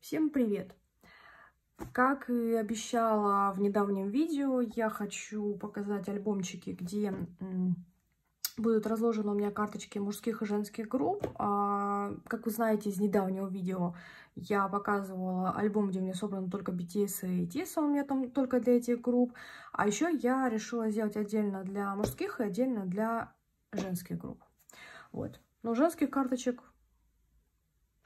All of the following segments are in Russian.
Всем привет! Как и обещала в недавнем видео, я хочу показать альбомчики, где будут разложены у меня карточки мужских и женских групп. А, как вы знаете из недавнего видео, я показывала альбом, где у меня собраны только BTS и TS, у меня там только для этих групп. А еще я решила сделать отдельно для мужских и отдельно для женских групп. Вот. Но женских карточек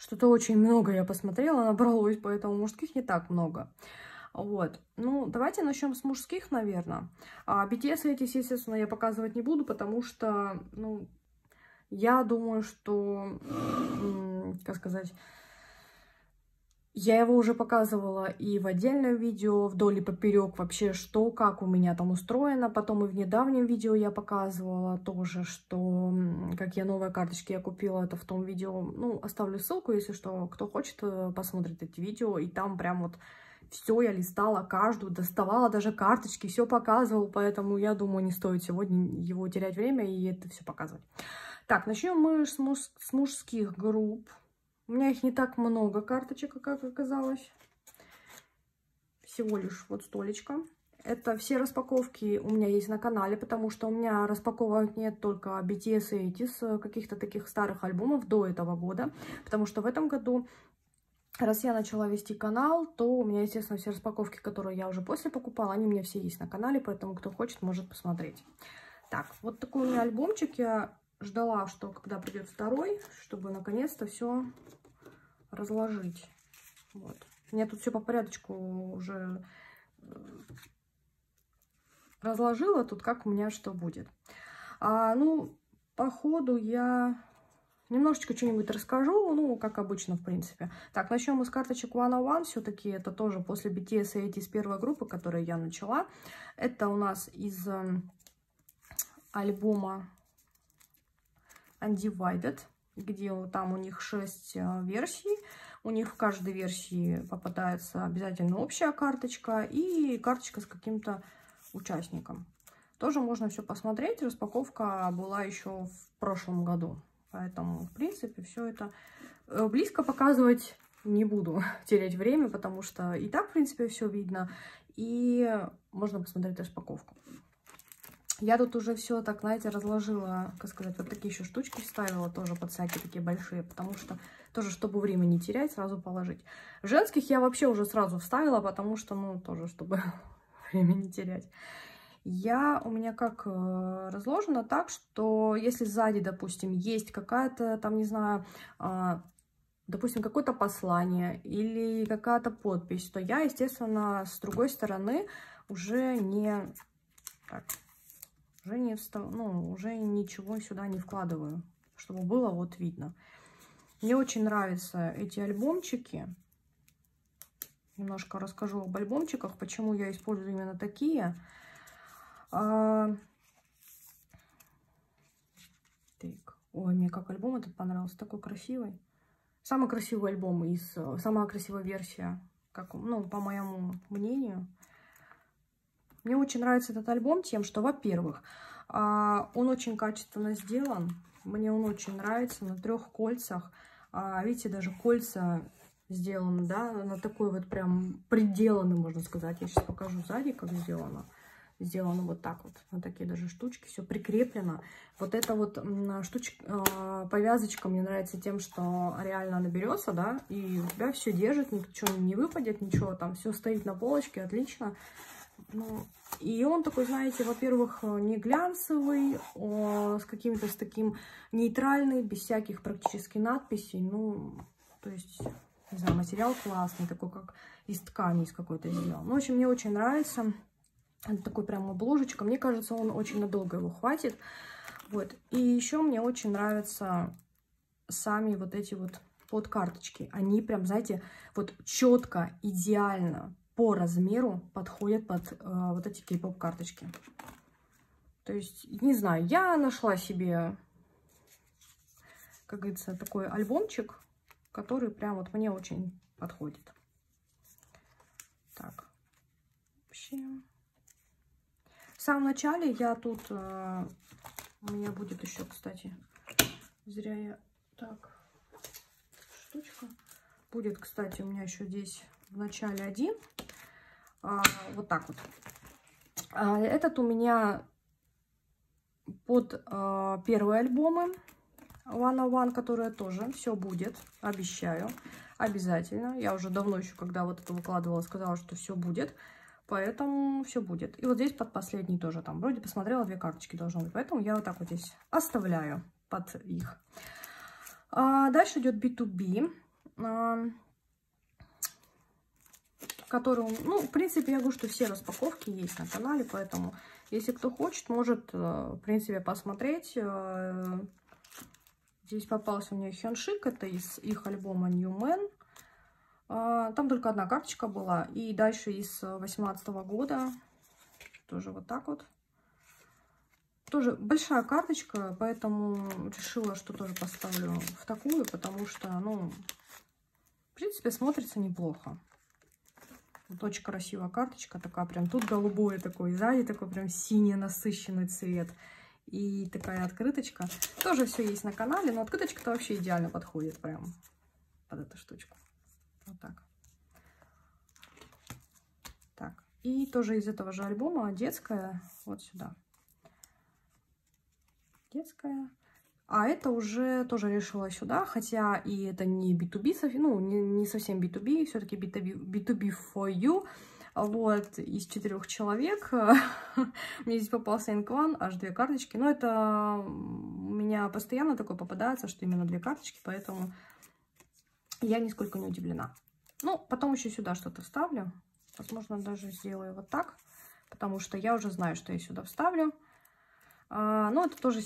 что-то очень много я посмотрела, набралось, поэтому мужских не так много. Вот. Ну, давайте начнем с мужских, наверное. А BTS эти, естественно, я показывать не буду, потому что, ну, я думаю, что, как сказать, я его уже показывала и в отдельном видео, вдоль и поперек вообще, что, как у меня там устроено. Потом и в недавнем видео я показывала тоже, что, какие новые карточки я купила, это в том видео. Ну, оставлю ссылку, если что, кто хочет, э, посмотрит эти видео. И там прям вот все я листала, каждую, доставала даже карточки, все показывала. Поэтому я думаю, не стоит сегодня его терять время и это все показывать. Так, начнем мы с, муж с мужских групп. У меня их не так много карточек, как оказалось. Всего лишь вот столечко. Это все распаковки у меня есть на канале, потому что у меня распаковок нет только BTS и ATEEZ, каких-то таких старых альбомов до этого года. Потому что в этом году, раз я начала вести канал, то у меня, естественно, все распаковки, которые я уже после покупала, они у меня все есть на канале, поэтому кто хочет, может посмотреть. Так, вот такой у меня альбомчик. Я ждала, что когда придет второй, чтобы наконец-то все разложить. Вот. Я тут все по порядочку уже э, разложила. Тут как у меня что будет. А, ну, по ходу я немножечко что-нибудь расскажу. Ну, как обычно, в принципе. Так, начнем мы с карточек One on One. Все-таки это тоже после BTS и эти из первой группы, которые я начала. Это у нас из э, альбома Undivided где там у них 6 э, версий. У них в каждой версии попадается обязательно общая карточка и карточка с каким-то участником. Тоже можно все посмотреть. Распаковка была еще в прошлом году. Поэтому, в принципе, все это э, близко показывать не буду терять время, потому что и так, в принципе, все видно. И можно посмотреть распаковку. Я тут уже все так, знаете, разложила, как сказать, вот такие еще штучки вставила тоже под всякие такие большие, потому что тоже, чтобы время не терять, сразу положить. Женских я вообще уже сразу вставила, потому что, ну, тоже, чтобы время не терять. Я, у меня как э, разложено так, что если сзади, допустим, есть какая-то, там, не знаю, э, допустим, какое-то послание или какая-то подпись, то я, естественно, с другой стороны уже не... Так, уже, не встав... ну, уже ничего сюда не вкладываю, чтобы было вот видно. Мне очень нравятся эти альбомчики. Немножко расскажу об альбомчиках, почему я использую именно такие. А... Так. Ой, мне как альбом этот понравился, такой красивый. Самый красивый альбом из... Самая красивая версия, как, ну, по моему мнению. Мне очень нравится этот альбом тем, что, во-первых, а, он очень качественно сделан. Мне он очень нравится на трех кольцах. А, видите, даже кольца сделаны, да, на такой вот прям приделанный, можно сказать. Я сейчас покажу сзади, как сделано. Сделано вот так вот, на такие даже штучки, все прикреплено. Вот эта вот штучка, повязочка мне нравится тем, что реально она берется, да, и у тебя все держит, ничего не выпадет, ничего, там все стоит на полочке, отлично. Ну, и он такой, знаете, во-первых, не глянцевый, с каким-то с таким нейтральный, без всяких практически надписей. Ну, то есть, не знаю, материал классный, такой как из ткани из какой-то сделан. Ну, в общем, мне очень нравится. Это такой прям обложечка. Мне кажется, он очень надолго его хватит. Вот. И еще мне очень нравятся сами вот эти вот подкарточки. Они прям, знаете, вот четко, идеально по размеру подходят под э, вот эти кей-поп карточки. То есть, не знаю, я нашла себе, как говорится, такой альбомчик, который прям вот мне очень подходит. Так, вообще... В самом начале я тут... Э, у меня будет еще, кстати, зря я... Так, штучка. Будет, кстати, у меня еще здесь в начале один. А, вот так вот. А, этот у меня под а, первые альбомы One on One, которые тоже все будет, обещаю, обязательно. Я уже давно еще, когда вот это выкладывала, сказала, что все будет. Поэтому все будет. И вот здесь под последний тоже там. Вроде посмотрела, две карточки должно быть. Поэтому я вот так вот здесь оставляю под их. А дальше идет B2B. Который, ну, в принципе, я говорю, что все распаковки есть на канале, поэтому, если кто хочет, может, э, в принципе, посмотреть. Э, здесь попался меня Хёншик, это из их альбома New Man. А, там только одна карточка была. И дальше из 18 года. Тоже вот так вот. Тоже большая карточка, поэтому решила, что тоже поставлю в такую, потому что, ну, в принципе, смотрится неплохо. Вот очень красивая карточка такая, прям тут голубое такое, сзади такой прям синий насыщенный цвет. И такая открыточка. Тоже все есть на канале, но открыточка-то вообще идеально подходит прям под эту штучку. Вот так. Так. И тоже из этого же альбома детская. Вот сюда. Детская. А это уже тоже решила сюда, хотя и это не B2B, ну, не, не совсем B2B, все-таки B2B, B2B for you. Вот, из четырех человек. Мне здесь попался инклан, аж две карточки. Но это у меня постоянно такое попадается, что именно две карточки, поэтому я нисколько не удивлена. Ну, потом еще сюда что-то вставлю. Возможно, даже сделаю вот так, потому что я уже знаю, что я сюда вставлю. А, но это тоже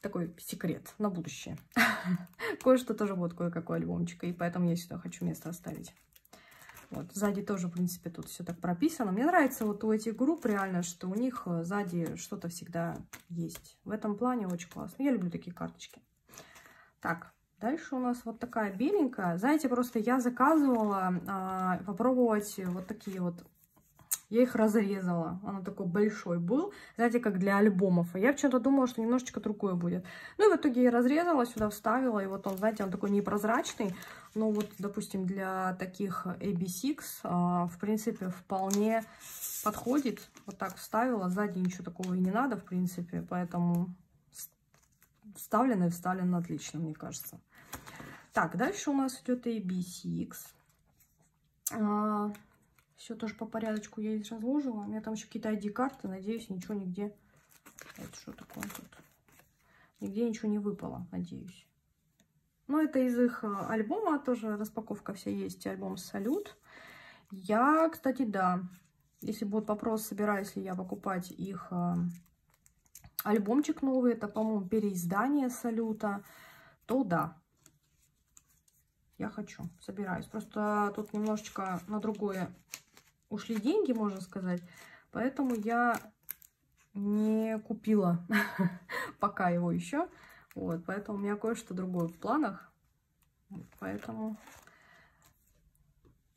такой секрет на будущее. Кое-что тоже будет кое-какой альбомчик, и поэтому я сюда хочу место оставить. Вот, сзади тоже, в принципе, тут все так прописано. Мне нравится вот у этих групп реально, что у них э, сзади что-то всегда есть. В этом плане очень классно. Я люблю такие карточки. Так, Дальше у нас вот такая беленькая. Знаете, просто я заказывала а, попробовать вот такие вот. Я их разрезала. Она такой большой был. Знаете, как для альбомов. А я почему-то думала, что немножечко другое будет. Ну и в итоге я разрезала, сюда вставила. И вот он, знаете, он такой непрозрачный. Но вот, допустим, для таких AB6, а, в принципе, вполне подходит. Вот так вставила. Сзади ничего такого и не надо, в принципе. Поэтому вставлено и вставлено отлично, мне кажется. Так, дальше у нас идет ABC. А, все тоже по порядочку я здесь разложила. У меня там еще какие-то ID-карты. Надеюсь, ничего нигде... Это что такое тут? Нигде ничего не выпало, надеюсь. Ну, это из их а, альбома тоже распаковка вся есть. Альбом «Салют». Я, кстати, да, если будет вопрос, собираюсь ли я покупать их э, альбомчик новый, это, по-моему, переиздание «Салюта», то да, я хочу, собираюсь. Просто тут немножечко на другое ушли деньги, можно сказать. Поэтому я не купила пока его еще. Вот, поэтому у меня кое-что другое в планах. Поэтому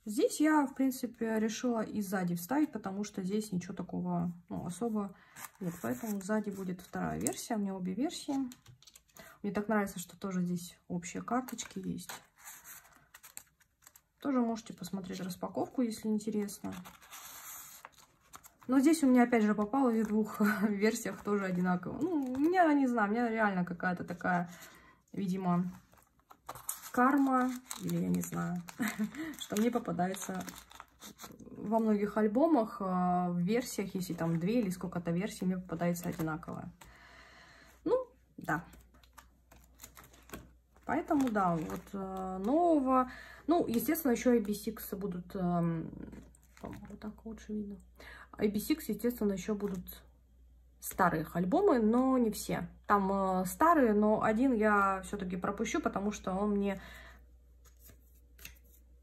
здесь я, в принципе, решила и сзади вставить, потому что здесь ничего такого ну, особо нет. Поэтому сзади будет вторая версия. У меня обе версии. Мне так нравится, что тоже здесь общие карточки есть. Тоже можете посмотреть распаковку, если интересно. Но здесь у меня опять же попалось в двух версиях тоже одинаково. Ну, у меня, не знаю, у меня реально какая-то такая, видимо, карма, или я не знаю, что мне попадается во многих альбомах, а, в версиях, если там две или сколько-то версий, мне попадается одинаковая. Ну, да. Поэтому, да, вот э, нового ну, естественно, еще IB6 будут, эм, вот так лучше видно. IB6, естественно, еще будут старые альбомы, но не все. Там э, старые, но один я все-таки пропущу, потому что он мне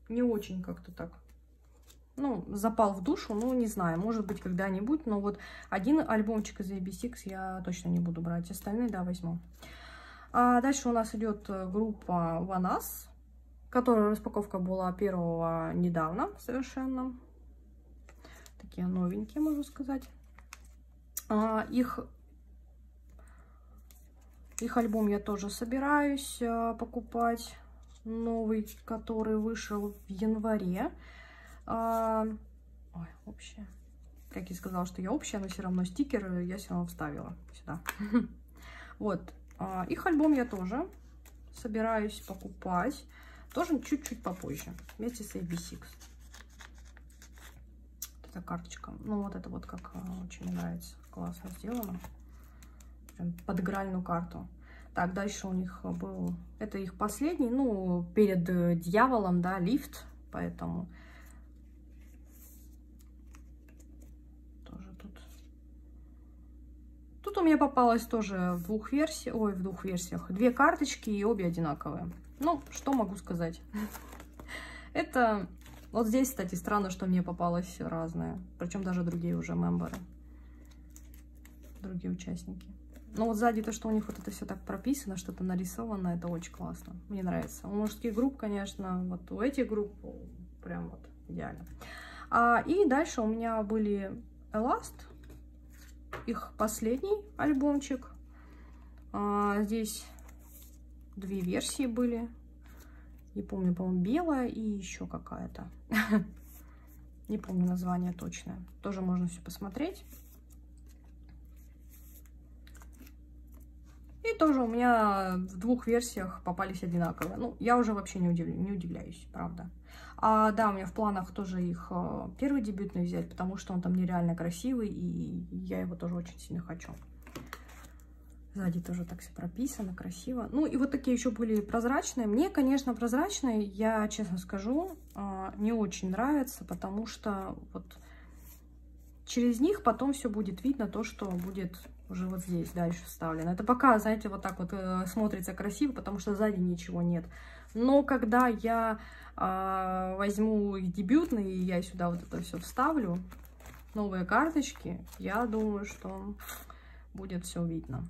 не очень как-то так, ну, запал в душу, ну, не знаю, может быть, когда-нибудь, но вот один альбомчик из AB6 я точно не буду брать, остальные, да, возьму. А дальше у нас идет э, группа Ванас, которая распаковка была первого недавно совершенно. Такие новенькие, можно сказать. А, их, их альбом я тоже собираюсь а, покупать. новый, который вышел в январе. А, ой, общая. Как я сказала, что я общая, но все равно стикер я все равно вставила сюда. Вот. А, их альбом я тоже собираюсь покупать. Тоже чуть-чуть попозже. Вместе с AB6. Вот эта карточка. Ну, вот это вот как а, очень мне нравится. Классно сделано. Прям под игральную карту. Так, дальше у них был... Это их последний, ну, перед э, дьяволом, да, лифт. Поэтому... Тоже тут... Тут у меня попалось тоже в двух версиях... Ой, в двух версиях. Две карточки и обе одинаковые. Ну, что могу сказать? Это... Вот здесь, кстати, странно, что мне попалось разное. Причем даже другие уже мемберы. Другие участники. Но вот сзади то, что у них вот это все так прописано, что-то нарисовано, это очень классно. Мне нравится. У мужских групп, конечно, вот у этих групп прям вот идеально. А, и дальше у меня были Elast, их последний альбомчик. А, здесь две версии были. Не помню, по-моему, белая и еще какая-то. Не помню название точное. Тоже можно все посмотреть. И тоже у меня в двух версиях попались одинаковые. Ну, я уже вообще не, удивля... не удивляюсь, правда. А, да, у меня в планах тоже их э, первый дебютный взять, потому что он там нереально красивый, и я его тоже очень сильно хочу. Сзади тоже так все прописано, красиво. Ну, и вот такие еще были прозрачные. Мне, конечно, прозрачные, я честно скажу, э, не очень нравятся, потому что вот через них потом все будет видно, то, что будет уже вот здесь дальше вставлено. Это пока, знаете, вот так вот э, смотрится красиво, потому что сзади ничего нет. Но когда я э, возьму их дебютные, и я сюда вот это все вставлю, новые карточки, я думаю, что будет все видно.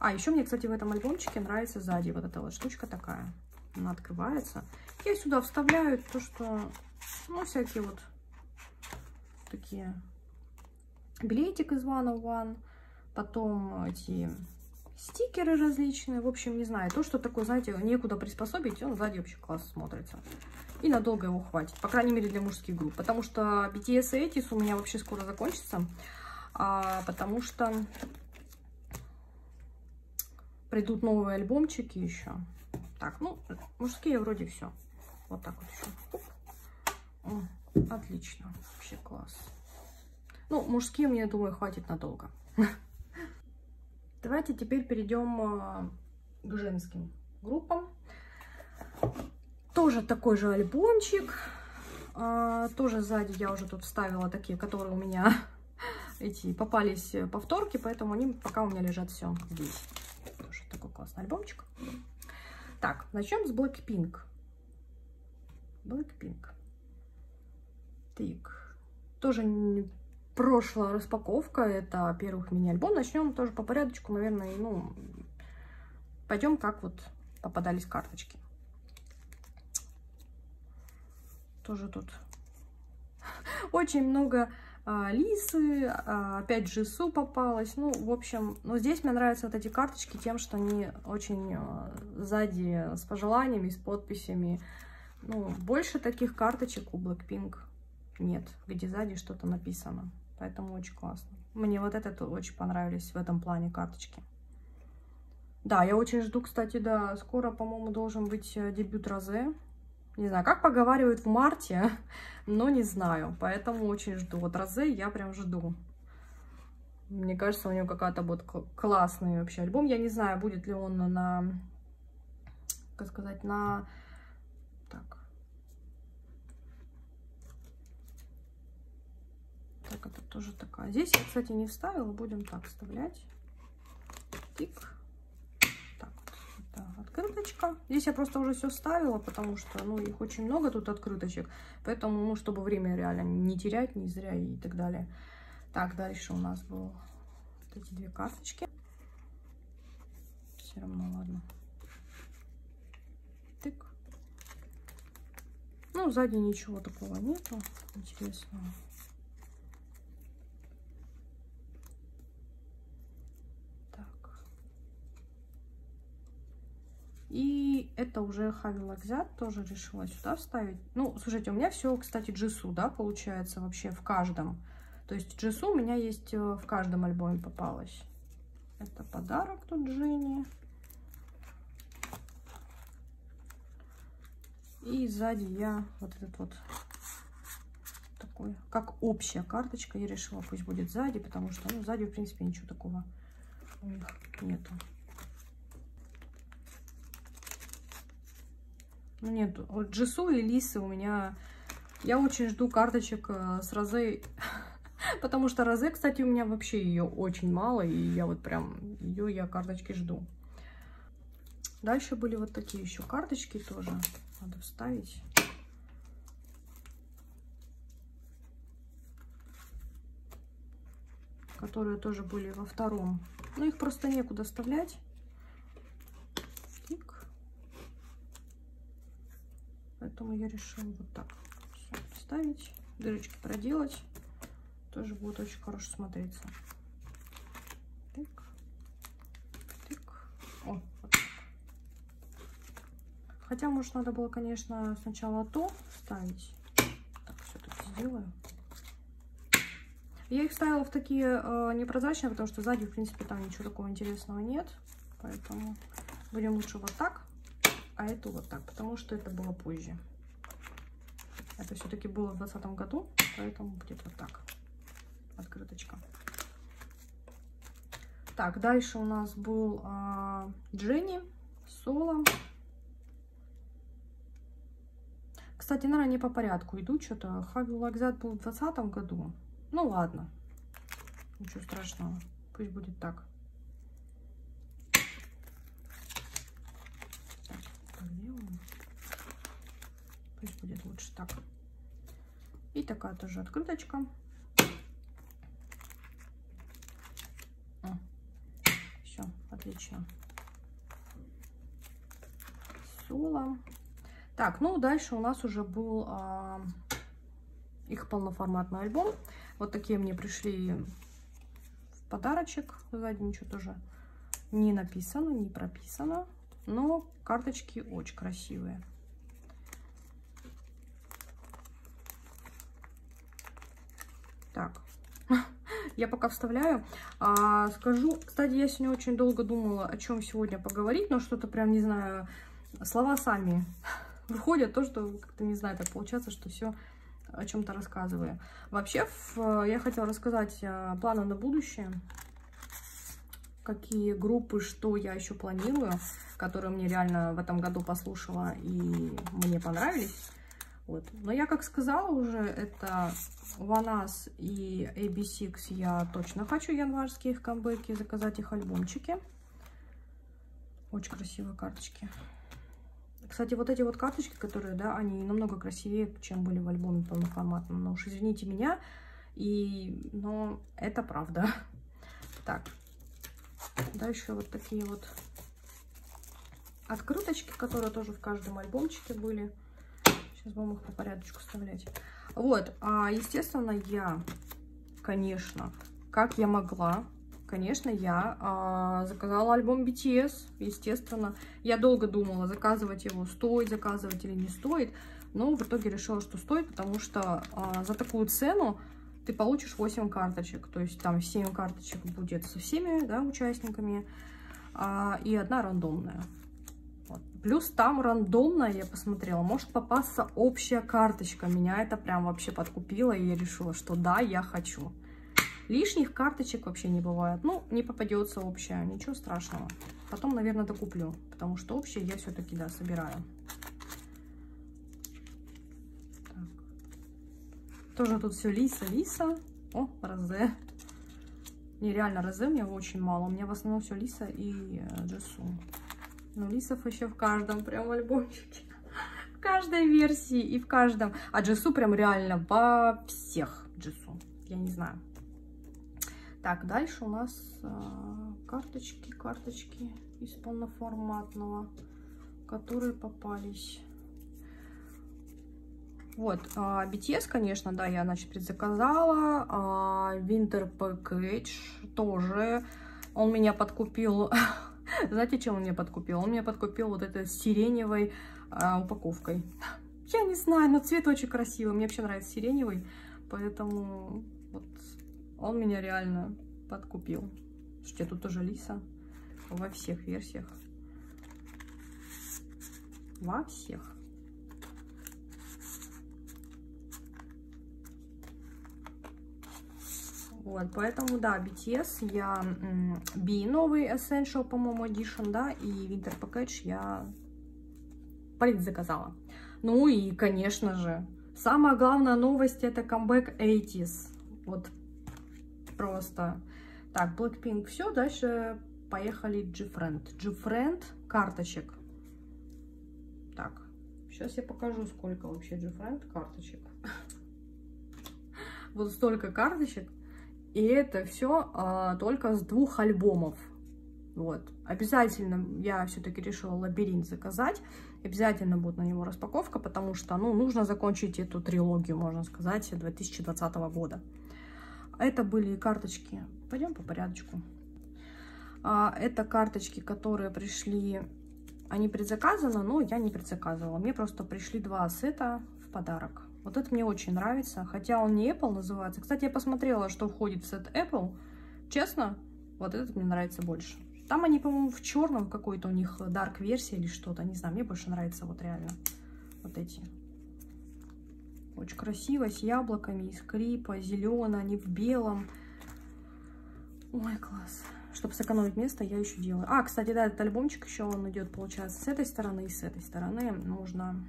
А, еще мне, кстати, в этом альбомчике нравится сзади вот эта вот штучка такая. Она открывается. Я сюда вставляю то, что, ну, всякие вот такие билетик из One of One потом эти стикеры различные, в общем, не знаю, то, что такое, знаете, некуда приспособить, он сзади вообще классно смотрится. И надолго его хватит, по крайней мере для мужских групп, потому что BTS и Etis у меня вообще скоро закончится, а, потому что придут новые альбомчики еще. Так, ну, мужские вроде все. Вот так вот еще. Отлично, вообще класс. Ну, мужские мне, думаю, хватит надолго. Давайте теперь перейдем а, к женским группам. Тоже такой же альбомчик. А, тоже сзади я уже тут вставила такие, которые у меня эти попались повторки, поэтому они пока у меня лежат все здесь. Альбомчик. Так, начнем с Blackpink. Blackpink. Так. Тоже прошлая распаковка, это первых мини-альбом. Начнем тоже по порядочку, наверное, ну, пойдем как вот попадались карточки. Тоже тут очень много лисы, а, опять же су попалась. Ну, в общем, ну здесь мне нравятся вот эти карточки тем, что они очень а, сзади с пожеланиями, с подписями. Ну, больше таких карточек у Blackpink нет, где сзади что-то написано. Поэтому очень классно. Мне вот это очень понравились в этом плане карточки. Да, я очень жду, кстати, да, скоро, по-моему, должен быть э, дебют Розе. Не знаю, как поговаривают в марте, но не знаю. Поэтому очень жду. Вот Розе я прям жду. Мне кажется, у него какая-то будет классный вообще альбом. Я не знаю, будет ли он на, как сказать, на... Так, Так, это тоже такая. Здесь я, кстати, не вставила. Будем так вставлять. Тик. Так, открыточка. Здесь я просто уже все вставила, потому что, ну, их очень много тут открыточек. Поэтому, ну, чтобы время реально не терять, не зря и так далее. Так, дальше у нас был вот эти две карточки. Все равно, ладно. Тык. Ну, сзади ничего такого нету интересного. И это уже Хави Лакзят, тоже решила сюда вставить. Ну, слушайте, у меня все, кстати, Джису, да, получается вообще в каждом. То есть Джису у меня есть э, в каждом альбоме попалось. Это подарок тут Жене. И сзади я вот этот вот такой, как общая карточка, я решила, пусть будет сзади, потому что, ну, сзади, в принципе, ничего такого у них нету. Ну, нету. Вот Джису и Лисы у меня... Я очень жду карточек э, с Розе, потому что Розе, кстати, у меня вообще ее очень мало, и я вот прям ее я карточки жду. Дальше были вот такие еще карточки тоже. Надо вставить. Которые тоже были во втором. Но их просто некуда вставлять. Тик. Поэтому я решила вот так вставить. Дырочки проделать. Тоже будет очень хорошо смотреться. Тик. Тик. О, Хотя, может, надо было, конечно, сначала то ставить. Так, все-таки сделаю. Я их ставила в такие э, непрозрачные, потому что сзади, в принципе, там ничего такого интересного нет. Поэтому будем лучше вот так, а эту вот так, потому что это было позже. Это все-таки было в 2020 году, поэтому будет вот так. Открыточка. Так, дальше у нас был э, Дженни, Соло. Кстати, наверное, не по порядку иду что-то. Хави Лакзат был в 2020 году. Ну ладно. Ничего страшного. Пусть будет так. Так, Пусть будет лучше так. И такая тоже открыточка. Все, отлично. Соло. Так, ну дальше у нас уже был а, их полноформатный альбом. Вот такие мне пришли в подарочек. Сзади ничего тоже не написано, не прописано. Но карточки очень красивые. Так, я пока вставляю. А, скажу, кстати, я сегодня очень долго думала, о чем сегодня поговорить, но что-то прям, не знаю, слова сами выходит то, что как-то, не знаю, так получается, что все о чем-то рассказываю. Вообще, в, я хотела рассказать э, планы на будущее, какие группы, что я еще планирую, которые мне реально в этом году послушала и мне понравились. Вот. Но я, как сказала уже, это Ванас и AB6 я точно хочу январские их камбэки, заказать их альбомчики. Очень красивые карточки. Кстати, вот эти вот карточки, которые, да, они намного красивее, чем были в альбоме полноформатном. Но уж извините меня, и, но это правда. Так, дальше вот такие вот открыточки, которые тоже в каждом альбомчике были. Сейчас будем их по порядочку вставлять. Вот, а, естественно, я, конечно, как я могла, конечно, я а, заказала альбом BTS, естественно. Я долго думала, заказывать его стоит, заказывать или не стоит. Но в итоге решила, что стоит, потому что а, за такую цену ты получишь 8 карточек. То есть там 7 карточек будет со всеми да, участниками а, и одна рандомная. Плюс там рандомно, я посмотрела, может попасться общая карточка. Меня это прям вообще подкупило, и я решила, что да, я хочу. Лишних карточек вообще не бывает. Ну, не попадется общая, ничего страшного. Потом, наверное, докуплю, потому что общее я все-таки, да, собираю. Так. Тоже тут все лиса-лиса. О, розе. Нереально розе у меня очень мало. У меня в основном все лиса и э, Но лисов еще в каждом прям альбомчике. В каждой версии и в каждом. А джессу прям реально во всех джессу. Я не знаю. Так, дальше у нас а, карточки, карточки из полноформатного, которые попались. Вот, а, BTS, конечно, да, я, значит, предзаказала. А, Winter Package тоже. Он меня подкупил Знаете, чем он меня подкупил? Он меня подкупил вот этой сиреневой а, упаковкой. Я не знаю, но цвет очень красивый. Мне вообще нравится сиреневый, поэтому вот он меня реально подкупил. Слушайте, тут тоже лиса во всех версиях. Во всех. Вот, поэтому, да, BTS я B новый Essential, по-моему, Edition, да, и Winter Package я заказала. Ну и, конечно же, самая главная новость это камбэк 80s. Вот просто. Так, Blackpink все, дальше поехали G-Friend. G-Friend карточек. Так, сейчас я покажу, сколько вообще G-Friend карточек. Вот столько карточек. И это все а, только с двух альбомов. Вот. Обязательно я все-таки решила лабиринт заказать. Обязательно будет на него распаковка, потому что, ну, нужно закончить эту трилогию, можно сказать, 2020 года. Это были карточки. Пойдем по порядочку. А, это карточки, которые пришли... Они предзаказаны, но я не предзаказывала. Мне просто пришли два сета в подарок. Вот это мне очень нравится, хотя он не Apple называется. Кстати, я посмотрела, что входит в сет Apple. Честно, вот этот мне нравится больше. Там они, по-моему, в черном какой-то у них dark версия или что-то. Не знаю, мне больше нравится вот реально вот эти. Очень красиво, с яблоками, из крипа, зеленый, они в белом. Ой, класс. Чтобы сэкономить место, я еще делаю. А, кстати, да, этот альбомчик еще он идет, получается, с этой стороны и с этой стороны. Нужно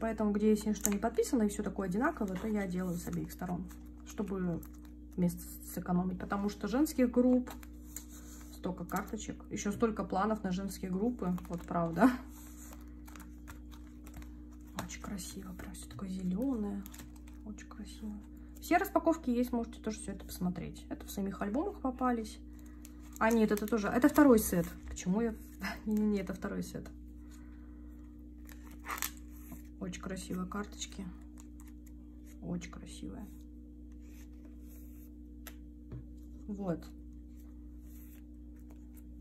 поэтому, где если что не подписано и все такое одинаковое, то я делаю с обеих сторон, чтобы место сэкономить. Потому что женских групп столько карточек, еще столько планов на женские группы, вот правда. Очень красиво, прям все такое зеленое, очень красиво. Все распаковки есть, можете тоже все это посмотреть. Это в самих альбомах попались. А, нет, это тоже, это второй сет. Почему я... Не-не-не, это второй сет. Очень красивые карточки. Очень красивые. Вот.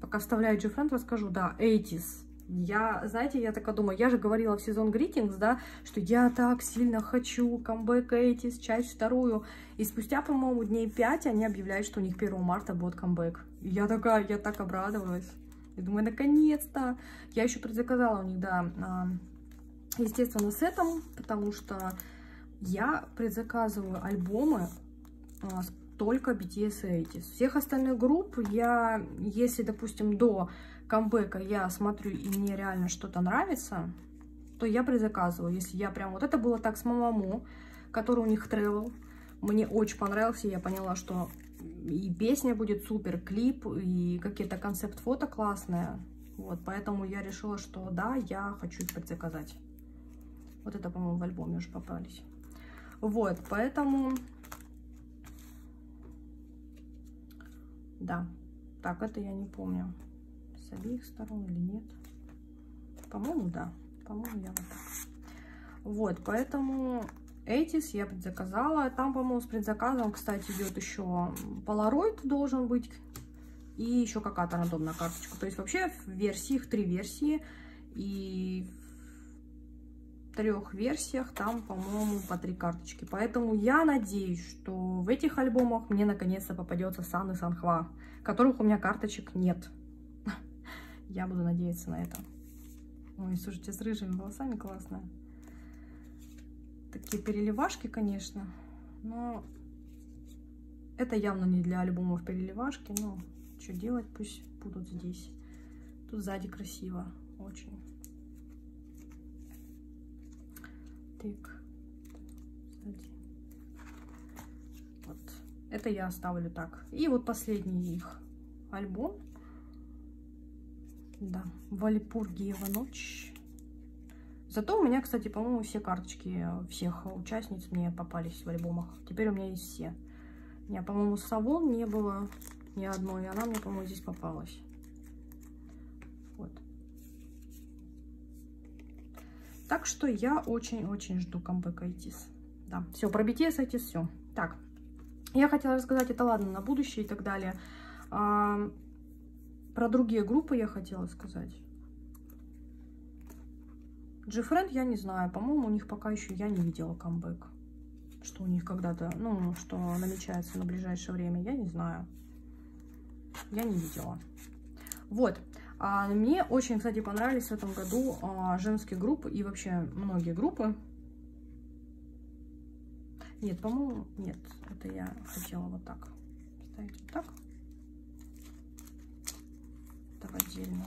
Пока вставляю Джифренд, расскажу. Да, 80 Я, знаете, я такая думаю, я же говорила в сезон Greetings, да, что я так сильно хочу камбэк 80 часть вторую. И спустя, по-моему, дней 5 они объявляют, что у них 1 марта будет камбэк. И я такая, я так обрадовалась. Я думаю, наконец-то. Я еще предзаказала у них, да, а, естественно, с этим, потому что я предзаказываю альбомы а, только BTS и 80 Всех остальных групп я, если, допустим, до камбэка я смотрю и мне реально что-то нравится, то я предзаказываю. Если я прям... Вот это было так с Мамаму, который у них тревел. Мне очень понравился, я поняла, что и песня будет супер, клип, и какие-то концепт-фото классные. Вот, поэтому я решила, что да, я хочу их предзаказать. Вот это, по-моему, в альбоме уже попались. Вот, поэтому... Да. Так, это я не помню. С обеих сторон или нет. По-моему, да. По-моему, я вот так. Вот, поэтому Этис я предзаказала. Там, по-моему, с предзаказом, кстати, идет еще Polaroid должен быть. И еще какая-то рандомная карточка. То есть вообще в версии, их три версии. И трех версиях там, по-моему, по три карточки. Поэтому я надеюсь, что в этих альбомах мне наконец-то попадется Сан и Санхва, которых у меня карточек нет. Я буду надеяться на это. Ой, слушайте, с рыжими волосами классно. Такие переливашки, конечно, но это явно не для альбомов переливашки, но что делать, пусть будут здесь. Тут сзади красиво, очень. Тык. Сзади. Вот. Это я оставлю так. И вот последний их альбом. Да, Валипургиева ночь. Зато у меня, кстати, по-моему, все карточки всех участниц мне попались в альбомах. Теперь у меня есть все. У меня, по-моему, Савон не было ни одной. Она мне, по-моему, здесь попалась. Так что я очень-очень жду камбэка ITIS. Да, все, про BTS ITIS все. Так, я хотела рассказать это, ладно, на будущее и так далее. А, про другие группы я хотела сказать. Джифренд я не знаю. По-моему, у них пока еще я не видела камбэк. Что у них когда-то, ну, что намечается на ближайшее время, я не знаю. Я не видела. Вот. А мне очень, кстати, понравились в этом году а, женские группы и вообще многие группы. Нет, по-моему, нет. Это я хотела вот так ставить вот так. Это в отдельную.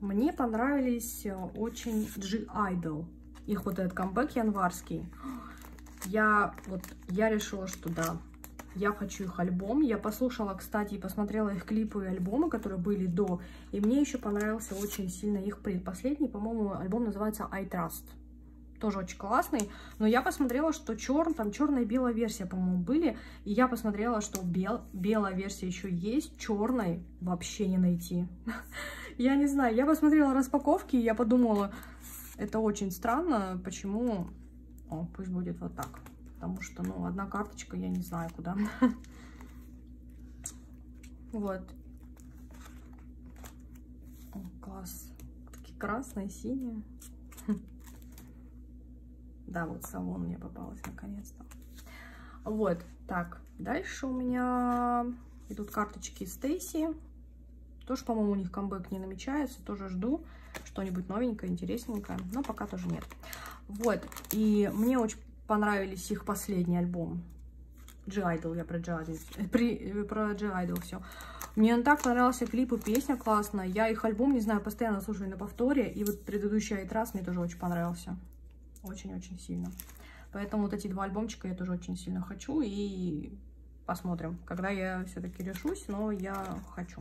Мне понравились э, очень G-Idol. Их вот этот камбэк январский. Я вот, я решила, что да, я хочу их альбом. Я послушала, кстати, и посмотрела их клипы и альбомы, которые были до. И мне еще понравился очень сильно их предпоследний. По-моему, альбом называется I Trust тоже очень классный. Но я посмотрела, что черный, там черная и белая версия, по-моему, были. И я посмотрела, что бел, белая версия еще есть, черной вообще не найти. Я не знаю, я посмотрела распаковки, и я подумала, это очень странно, почему... О, пусть будет вот так. Потому что, ну, одна карточка, я не знаю, куда. Вот. Класс. Такие красные, синие. Да, вот салон мне попалась наконец-то. Вот, так, дальше у меня идут карточки Стейси. Тоже, по-моему, у них камбэк не намечается, тоже жду что-нибудь новенькое, интересненькое, но пока тоже нет. Вот, и мне очень понравились их последний альбом. G-Idol, я про G-Idol, э, при, э, про G-Idol все. Мне так понравился клип и песня классная. Я их альбом, не знаю, постоянно слушаю на повторе. И вот предыдущий Айтрас мне тоже очень понравился. Очень-очень сильно. Поэтому вот эти два альбомчика я тоже очень сильно хочу. И посмотрим, когда я все-таки решусь, но я хочу.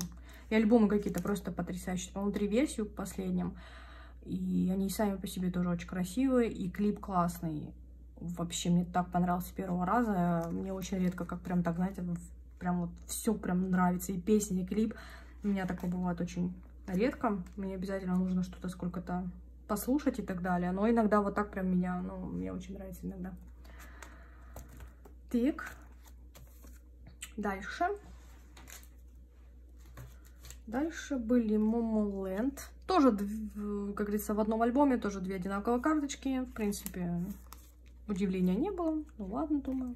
И альбомы какие-то просто потрясающие. По-моему, три версии в последнем. И они сами по себе тоже очень красивые. И клип классный. Вообще, мне так понравился с первого раза. Мне очень редко, как прям так, знаете, прям вот все прям нравится. И песня, и клип. У меня такое бывает очень редко. Мне обязательно нужно что-то сколько-то послушать и так далее. Но иногда вот так прям меня, ну, мне очень нравится иногда. Так. Дальше. Дальше были Momoland. Тоже, как говорится, в одном альбоме тоже две одинаковые карточки. В принципе, удивления не было. Ну ладно, думаю.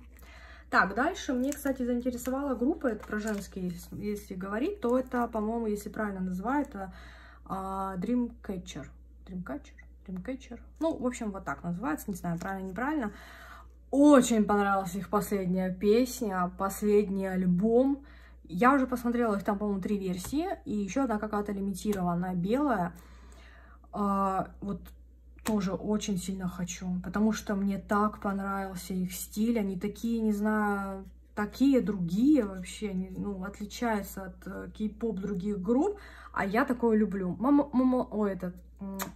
Так, дальше мне, кстати, заинтересовала группа, это про женские, если говорить, то это, по-моему, если правильно называют, это uh, Dreamcatcher. Dreamcatcher? Dreamcatcher? Ну, в общем, вот так называется, не знаю, правильно, неправильно. Очень понравилась их последняя песня, последний альбом. Я уже посмотрела их там, по-моему, три версии, и еще одна какая-то лимитированная, белая. А, вот тоже очень сильно хочу, потому что мне так понравился их стиль, они такие, не знаю, такие другие вообще, ну, отличаются от э, кей-поп других групп, а я такое люблю. Мама, мама, о, этот,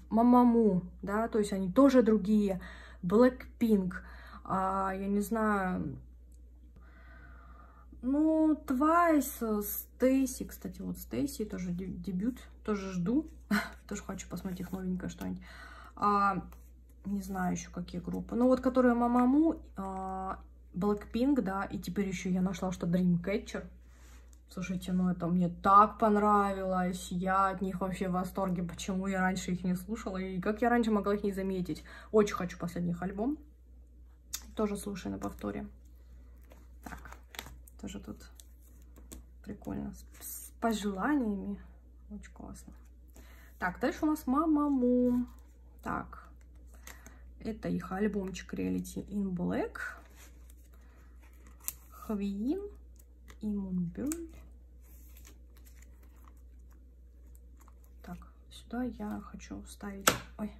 Мамаму, да, то есть они тоже другие, Blackpink, а, я не знаю, ну, Twice, Стейси, кстати, вот Стейси, тоже дебют, тоже жду, тоже хочу посмотреть их новенькое что-нибудь. А, не знаю еще какие группы, ну вот, которые Мамаму, а, Blackpink, да, и теперь еще я нашла, что Dreamcatcher, Слушайте, ну это мне так понравилось, я от них вообще в восторге, почему я раньше их не слушала, и как я раньше могла их не заметить. Очень хочу последних альбом, тоже слушаю на повторе. Так, тоже тут прикольно, с, с пожеланиями, очень классно. Так, дальше у нас Мамаму. Так, это их альбомчик Reality in Black. Хвин и Moonbird. сюда я хочу вставить... Ой,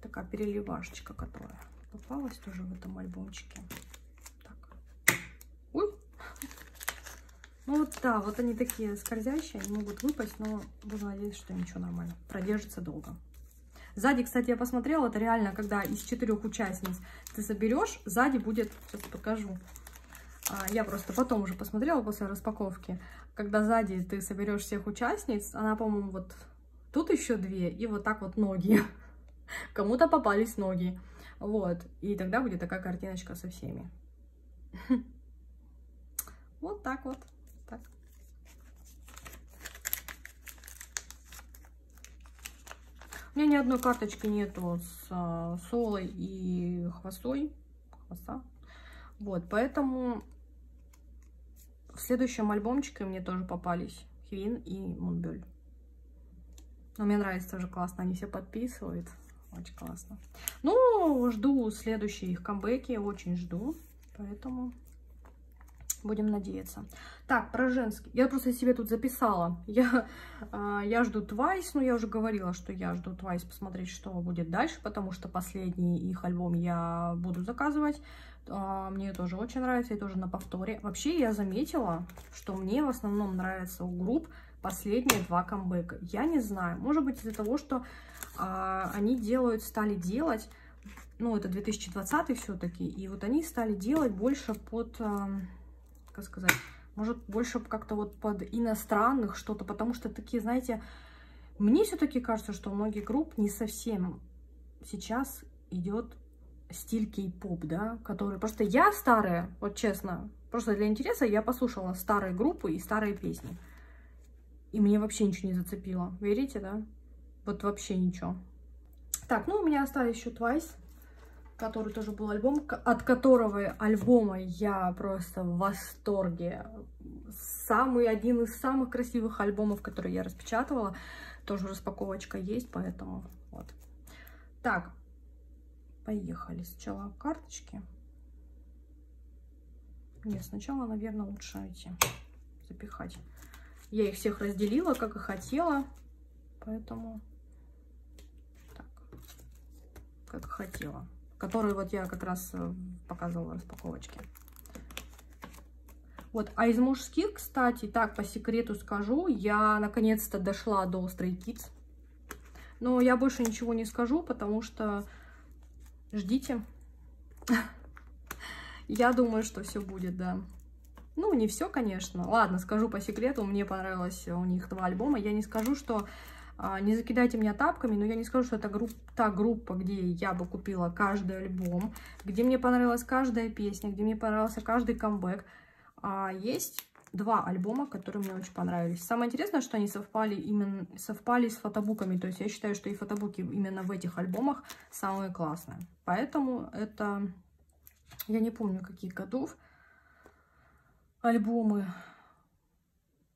такая переливашечка, которая попалась тоже в этом альбомчике. Так. Ой! Ну вот да, вот они такие скользящие, они могут выпасть, но буду надеяться, что ничего нормально. Продержится долго. Сзади, кстати, я посмотрела, это реально, когда из четырех участниц ты соберешь, сзади будет, сейчас покажу, а, я просто потом уже посмотрела после распаковки, когда сзади ты соберешь всех участниц, она, по-моему, вот тут еще две, и вот так вот ноги. Кому-то попались ноги. Вот, и тогда будет такая картиночка со всеми. Вот так вот. Так. У меня ни одной карточки нету с а, солой и хвостой. Хвоста. Вот, поэтому в следующем альбомчике мне тоже попались Хвин и Мунбюль. Но мне нравится тоже классно, они все подписывают. Очень классно. Ну, жду следующие их камбэки, очень жду. Поэтому будем надеяться. Так, про женский. Я просто себе тут записала. Я, э, я жду Twice, но я уже говорила, что я жду Twice посмотреть, что будет дальше, потому что последний их альбом я буду заказывать. Э, мне тоже очень нравится, и тоже на повторе. Вообще, я заметила, что мне в основном нравится у групп последние два камбэка. Я не знаю, может быть из-за того, что э, они делают, стали делать, ну, это 2020 все-таки, и вот они стали делать больше под... Э, как сказать, может, больше как-то вот под иностранных что-то, потому что такие, знаете, мне все-таки кажется, что у многих групп не совсем сейчас идет стиль кей-поп, да, который... Просто я старая, вот честно, просто для интереса я послушала старые группы и старые песни. И мне вообще ничего не зацепило. Верите, да? Вот вообще ничего. Так, ну у меня остались еще Twice который тоже был альбом, от которого альбома я просто в восторге. Самый один из самых красивых альбомов, которые я распечатывала. Тоже распаковочка есть, поэтому вот. Так, поехали. Сначала карточки. Нет, сначала, наверное, лучше эти запихать. Я их всех разделила, как и хотела, поэтому так, как хотела который вот я как раз э, показывала в распаковочке. Вот, а из мужских, кстати, так, по секрету скажу, я наконец-то дошла до Stray Kids. Но я больше ничего не скажу, потому что ждите. Я думаю, что все будет, да. Ну, не все, конечно. Ладно, скажу по секрету, мне понравилось у них два альбома. Я не скажу, что не закидайте меня тапками, но я не скажу, что это групп, та группа, где я бы купила каждый альбом, где мне понравилась каждая песня, где мне понравился каждый камбэк. А есть два альбома, которые мне очень понравились. Самое интересное, что они совпали именно совпали с фотобуками. То есть я считаю, что и фотобуки именно в этих альбомах самые классные. Поэтому это... Я не помню, каких годов альбомы.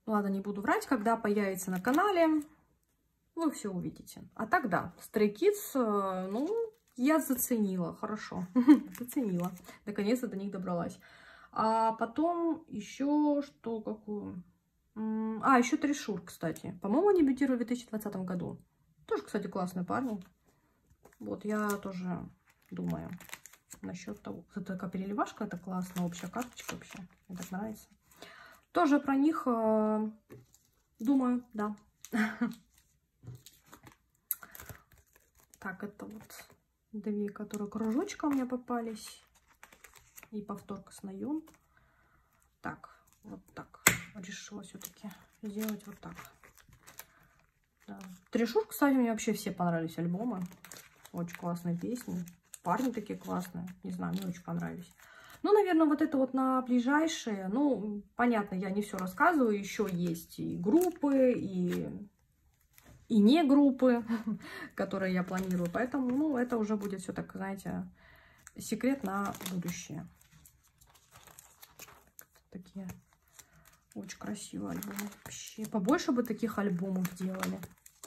Ладно, не буду врать, когда появится на канале вы все увидите. А тогда Stray э, ну, я заценила, хорошо, заценила. Наконец-то до них добралась. А потом еще что, какую... А, еще Трешур, кстати. По-моему, они дебютировали в 2020 году. Тоже, кстати, классные парни. Вот, я тоже думаю насчет того. Это такая переливашка, это классно, общая карточка вообще. Мне так нравится. Тоже про них э, думаю, да. Так, это вот две, которые кружочка у меня попались. И повторка с наем. Так, вот так. Решила все-таки сделать вот так. Да. Трешур, кстати, мне вообще все понравились альбомы. Очень классные песни. Парни такие классные. Не знаю, мне очень понравились. Ну, наверное, вот это вот на ближайшие. Ну, понятно, я не все рассказываю. Еще есть и группы, и и не группы, которые я планирую. Поэтому, ну, это уже будет все так, знаете, секрет на будущее. Такие очень красивые альбомы. Вообще, побольше бы таких альбомов делали.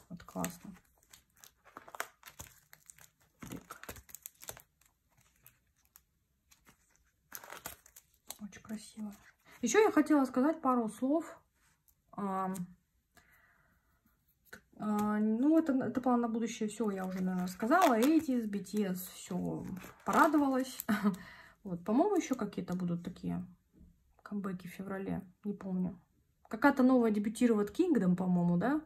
Вот классно. Очень красиво. Еще я хотела сказать пару слов ну, это, это план на будущее, все, я уже, наверное, сказала. Эйтис, BTS, все, порадовалась. Вот, по-моему, еще какие-то будут такие камбэки в феврале, не помню. Какая-то новая дебютирует Kingdom, по-моему, да?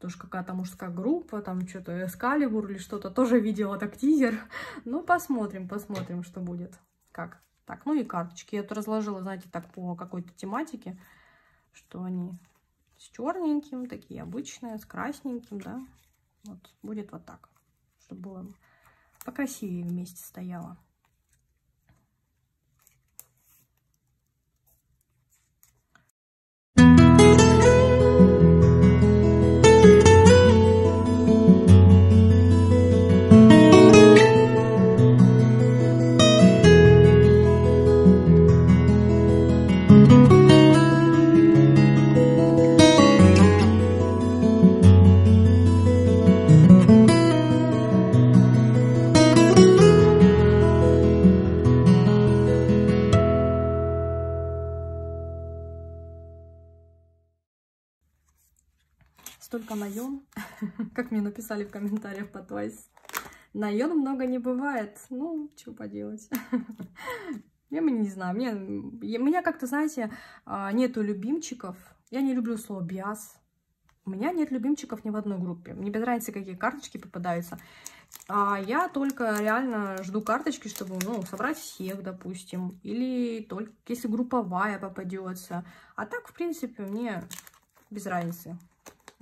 Тоже какая-то мужская группа, там что-то Эскалибур или что-то. Тоже видела так тизер. Ну, посмотрим, посмотрим, что будет. Как? Так, ну и карточки. Я это разложила, знаете, так по какой-то тематике, что они с черненьким, такие обычные, с красненьким, да. Вот, будет вот так, чтобы было покрасивее вместе стояло. Мне написали в комментариях по Twice. На Йон много не бывает. Ну, что поделать. Я не знаю, мне, меня как-то, знаете, а, нету любимчиков. Я не люблю слово биас. У меня нет любимчиков ни в одной группе. Мне без разницы, какие карточки попадаются. А я только реально жду карточки, чтобы, ну, собрать всех, допустим. Или только если групповая попадется. А так, в принципе, мне без разницы.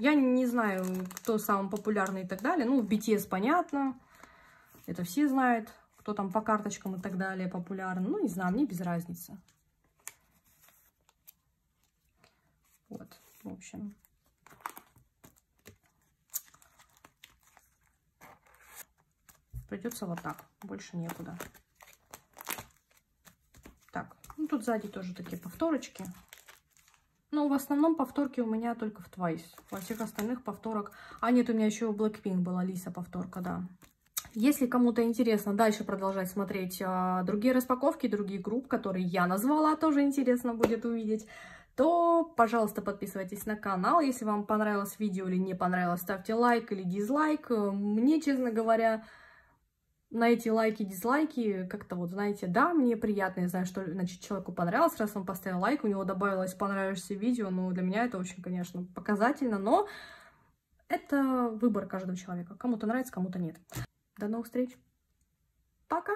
Я не знаю, кто самый популярный и так далее. Ну, BTS понятно. Это все знают кто там по карточкам и так далее популярен. Ну, не знаю, мне без разницы. Вот, в общем. Придется вот так, больше некуда. Так, ну тут сзади тоже такие повторочки. Но в основном повторки у меня только в Twice. Во всех остальных повторок... А, нет, у меня еще у Blackpink была Лиса повторка, да. Если кому-то интересно дальше продолжать смотреть а, другие распаковки, другие групп, которые я назвала, тоже интересно будет увидеть, то, пожалуйста, подписывайтесь на канал. Если вам понравилось видео или не понравилось, ставьте лайк или дизлайк. Мне, честно говоря, на эти лайки, дизлайки, как-то вот, знаете, да, мне приятно, я знаю, что, значит, человеку понравилось, раз он поставил лайк, у него добавилось понравившееся видео, ну, для меня это очень, конечно, показательно, но это выбор каждого человека. Кому-то нравится, кому-то нет. До новых встреч. Пока!